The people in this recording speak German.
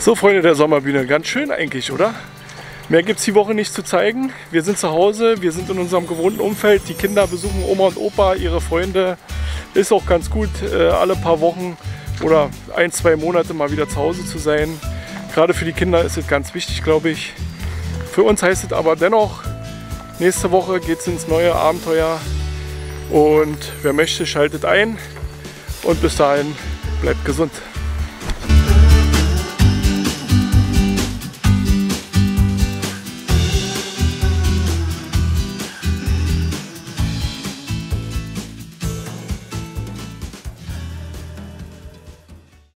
So Freunde der Sommerbühne, ganz schön eigentlich, oder? Mehr gibt es die Woche nicht zu zeigen. Wir sind zu Hause, wir sind in unserem gewohnten Umfeld. Die Kinder besuchen Oma und Opa, ihre Freunde. Ist auch ganz gut, äh, alle paar Wochen oder ein, zwei Monate mal wieder zu Hause zu sein. Gerade für die Kinder ist es ganz wichtig, glaube ich. Für uns heißt es aber dennoch, nächste Woche geht es ins neue Abenteuer. Und wer möchte, schaltet ein. Und bis dahin, bleibt gesund.